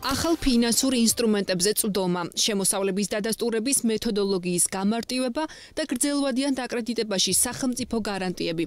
ახალ ფინანსურ ინსტრუმენტებზე წვდომა, შემოსავლების დადასტურების მეთოდოლოგიის გამარტივება და გრძელვადიან დაკრედიტებაში სახელმწიფო გარანტიები.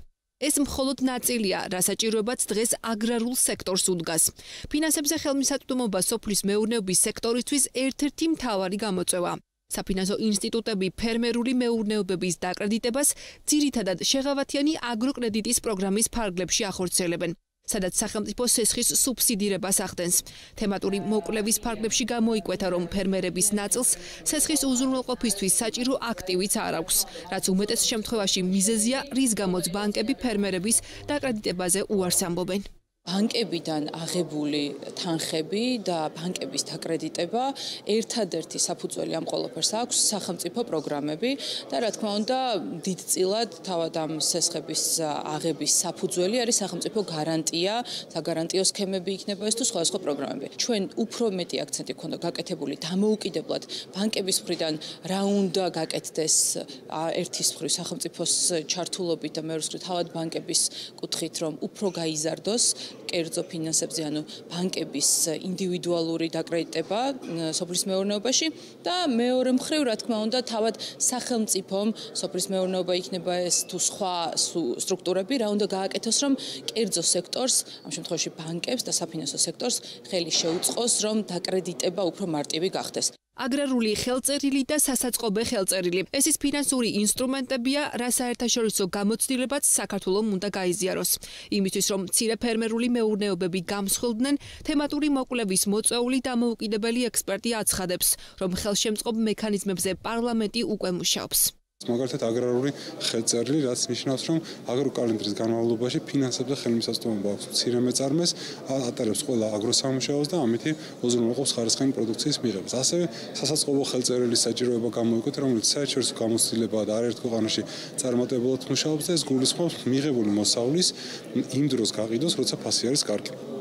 ეს მხოლოდ ნაწილია, რასაჭიროებაც დღეს აგრარულ სექტორს უდგას. ფინანსებზე ხელმისაწვდომობა სოფლის მეურნეობის სექტორისთვის ერთ-ერთი მთავარი გამოწვევა. საფინანსო ინსტიტუტები ფერმერული მეურნეობების დაკრედიტებას ძირითადად შეღავათიანი აგროკრედიტის პროგრამის ფარგლებში ახორციელებენ. სადაც სახელმწიფო სესხის სუბსიდირებას ახდენს. თემატური მოკვლევის ფარგლებში გამოიკვეთა, რომ ფერმერების ნაწილს სესხის უზრუნველყოფისთვის საჭირო აქტივიც არ აქვს, რაც უმეტეს შემთხვევაში მიზეზია, რის გამოც ბანკები ფერმერების დაკრედიტებაზე უარს ამბობენ. ბანკებიდან აღებული თანხები და ბანკების დაკრედიტება ერთადერთი საფუძველი ამ ყოლაფერს აქვს სახელმწიფო პროგრამები და რა თქმა უნდა დიდწილად თავად ამ სესხების აღების საფუძველი არის სახელმწიფო გარანტია საგარანტიო სქემები იქნება ეს თუ სხვა სხვა პროგრამები. ჩვენ უფრო მეტი აქცენტი ქონდა გაკეთებული დამოუკიდებლად ბანკების მხრიდან რა უნდა გაკეთდეს ერთის მხრივ სახელმწიფოს ჩართულობით და მეორე მხრივ თავად ბანკების კუთხით რომ უფრო გაიზარდოს კერძო ფინანსებზე, ანუ ბანკების ინდივიდუალური დაკრედიტება სოფლის მეურნეობაში და მეორე მხრივ, რა თქმა უნდა, თავად სახელმწიფომ სოფლის მეურნეობა იქნება ეს თუ სხვა სტრუქტურები, რა უნდა გააკეთოს, რომ კერძო სექტორს, ამ შემთხვევაში ბანკებს და საფინანსო სექტორს ხელი შეუწყოს, რომ დაკრედიტება უფრო მარტივი გახდეს. აგრარული ხელწერილი და სასაწყობე ხელწერილი. ეს ის ფინანსური ინსტრუმენტებია, რა საერთაშორისო გამოცდილებაც საქართველოს უნდა გაიზიაროს. იმისთვის, რომ ცირე ფერმერული მეურნეობები გამსხვილდნენ, თემატური მოკვლევის მოწვეული დამოუკიდებელი ექსპერტი აცხადებს, რომ ხელშემწყობ მექანიზმებზე პარლამენტი უკვე მუშაობს. მაგალითად აგრარული ხელწერილი რაც ნიშნავს რომ აგროკალენდრის განმავლობაში ფინანსებზე ხელმისაწვდომობა აქვს. მცირე მეწარმეს ატარებს ყველა აგროსამუშაოს და ამითი უზრუნველყოფს ხარისხიანი პროდუქციის მიღებას. ასევე სასაწყობო ხელწერილის საჭიროება გამოიკვეთა რომელიც საერთაშორისო გამოცდილებაა და არაერთ ქვეყანაში წარმატებულად მუშაობს და ეს გულისხმობს მიღებული მოსავლის იმ დროს გაყიდოს როცა ფასი არის კარგი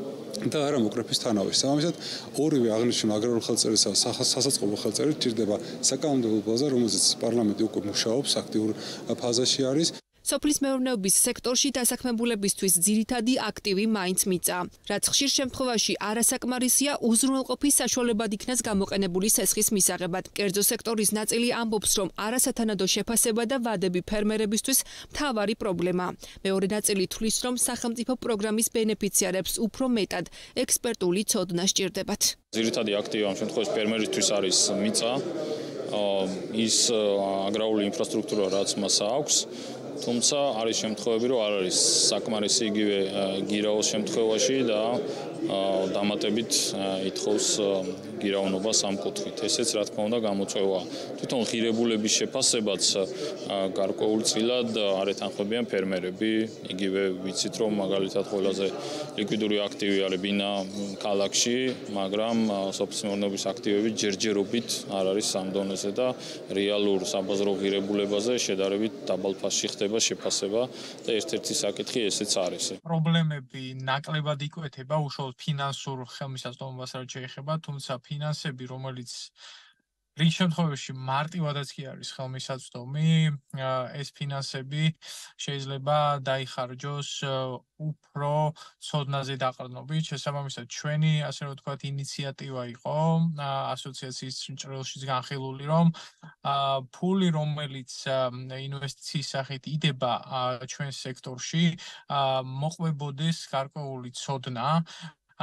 და არა მოკრეფის თანავე. სამამისად ორივე აღნიშნულ აგრარულ ხელწერილსა სასაწყობო ხელწერილს ჭირდება საკანონმდებლო ბაზა, რომელზეც პარლამენტი უკვე მუშაობს, აქტიურ ფაზაში არის. სოფლის მეურნეობის სექტორში დასაქმებულებისთვის ძირითადი აქტივი მაინც მიწა, რაც ხშირ შემთხვევაში არასაკმარისია უზრუნველყოფის საშუალებად იქნას გამოყენებული სესხის მისაღებად. კერძო სექტორის ნაწილი ამბობს, რომ არასათანადო შეფასება და ვადები ფერმერებისთვის მთავარი პრობლემა. მეორე ნაწილი თვლის, რომ სახელმწიფო პროგრამის ბენეფიციარებს უფრო მეტად ექსპერტული ცოდნა სჭირდებათ. ძირითადი აქტივი ამ შემთხვევაში ფერმერისთვის არის მიწა. ის აგრარული ინფრასტრუქტურა რაც მას აქვს თუმცა არის შემთხვევები, რომ არ არის საკმარისი იგივე გირაოს შემთხვევაში და დამატებით ითხოვს გირაონობას ამ კუთხით. ესეც რა თქმა უნდა გამოწვევა. თვითონ ღირებულების შეფასებაც გარკვეულწილად არ ეთანხმებიან ფერმერები. იგივე ვიცით რომ მაგალითად ყველაზე ლიკვიდური აქტივი არის ბინა კალაქში, მაგრამ სოფლის აქტივები ჯერჯერობით არ არის სამ დონეზე და რეალურ საბაზრო ღირებულებაზე შედარებით დაბალ ფასში ხდება შეფასება და ერთ-ერთი საკითხი ესეც არის. პრობლემები ნაკლებად იკვეთება უშუალოდ ფინანსურ ხელმისაწვდომობას რაც შეეხება, თუმცა ფინანსები, რომელიც რიგ შემთხვევაში მარტივადაც კი არის ხელმისაწვდომი, ეს ფინანსები შეიძლება დაიხარჯოს უფრო ცოდნაზე დაყრდნობით. შესაბამისად, ჩვენი, ასე რომ ვთქვათ, ინიციატივა იყო ასოციაციის ჭრილშიც განხილული, რომ ფული, რომელიც ინვესტიციის სახით იდება ჩვენ სექტორში, მოყვებოდეს გარკვეული ცოდნა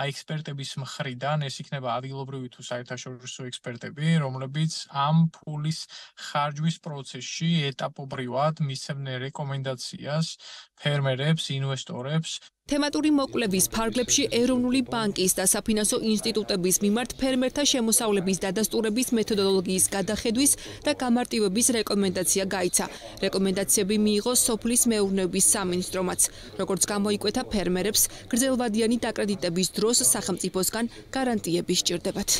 ექსპერტების მხრიდან ეს იქნება ადგილობრივი თუ საერთაშორისო ექსპერტები, რომლებიც ამ ფულის ხარჯვის პროცესში ეტაპობრივად მისცემენ რეკომენდაციას ფერმერებს, ინვესტორებს თემატური მოკვლევის ფარგლებში ეროვნული ბანკის და საფინანსო ინსტიტუტების მიმართ ფერმერთა შემოსავლების დადასტურების მეთოდოლოგიის გადახედვის და გამარტივების რეკომენდაცია გაიცა. რეკომენდაციები მიიღო სოფლის მეურნეობის სამინისტრომაც. როგორც გამოიკვეთა ფერმერებს, გრძელვადიანი დაკრედიტების დროს სახელმწიფოსგან გარანტიები სჭირდებათ.